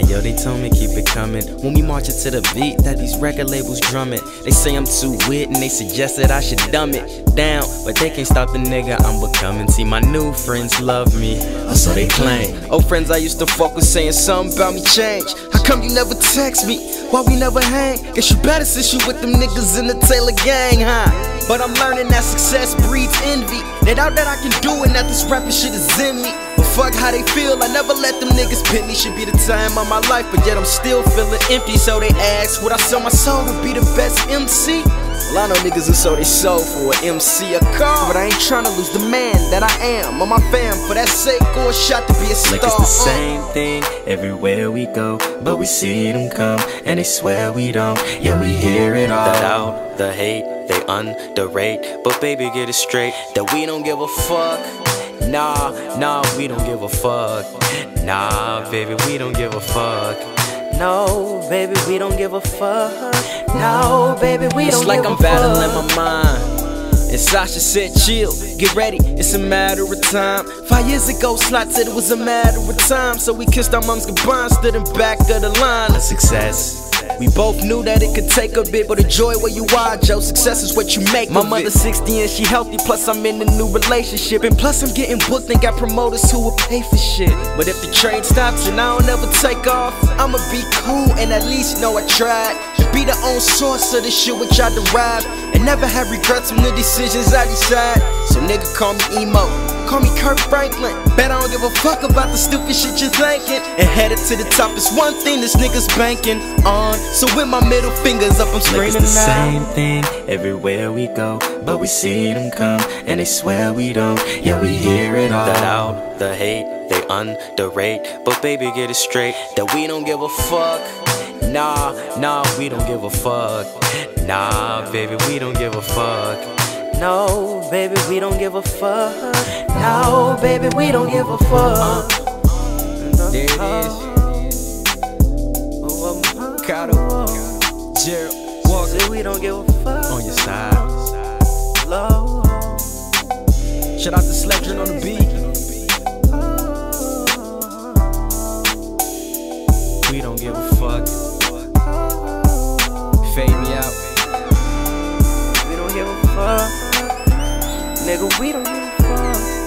they told me keep it coming. When we march to the beat, that these record labels drum it. They say I'm too wit and they suggest that I should dumb it down. But they can't stop the nigga I'm becoming. See, my new friends love me, so they claim. Old friends I used to fuck with saying something about me change. How come you never text me? Why we never hang? Guess you better since you with them niggas in the Taylor gang, huh? But I'm learning that success breeds envy. They doubt that I can do it, that this rapping shit is in me. Fuck how they feel, I never let them niggas pit me. Should be the time of my life, but yet I'm still feeling empty. So they ask, would I sell my soul to be the best MC? Well, I know niggas who sold their soul for an MC a car. But I ain't trying to lose the man that I am or my fam for that sake or a shot to be a star. Like it's the same thing everywhere we go, but we see them come and they swear we don't. Yeah, we hear it all. The doubt, the hate, they underrate. But baby, get it straight that we don't give a fuck. Nah, nah, we don't give a fuck. Nah, baby, we don't give a fuck. No, baby, we don't give a fuck. No, baby, we It's don't like give I'm a fuck. battling my mind. And Sasha said, chill, get ready, it's a matter of time. Five years ago, Slot said it was a matter of time. So we kissed our moms goodbye, stood in back of the line. Success. We both knew that it could take a bit, but enjoy where you are, Joe. Success is what you make. My mother's 60 and she healthy, plus I'm in a new relationship. And plus I'm getting booked and got promoters who will pay for shit. But if the train stops and I don't ever take off, I'ma be cool and at least know I tried. Be the own source of the shit which I derive. And never have regrets from the decisions I decide. So nigga call me emo. Call me Kirk Franklin. Bet I don't give a fuck about the stupid shit you're thinking. And headed to the top is one thing this nigga's banking on. So with my middle fingers up, I'm Like it's the now. same thing everywhere we go, but we see them come and they swear we don't. Yeah, we hear it all. The doubt, the hate, they underrate. But baby, get it straight that we don't give a fuck. Nah, nah, we don't give a fuck. Nah, baby, we don't give a fuck. No, baby, we don't give a fuck. No, baby, we don't give a fuck. There it is. Oh, Cardo, Gerald, Walker, we don't give a fuck. On your side. Low. Shout out to Sledgren on the beat. We don't give a fuck. Fade me out. Nigga, we don't give a fuck.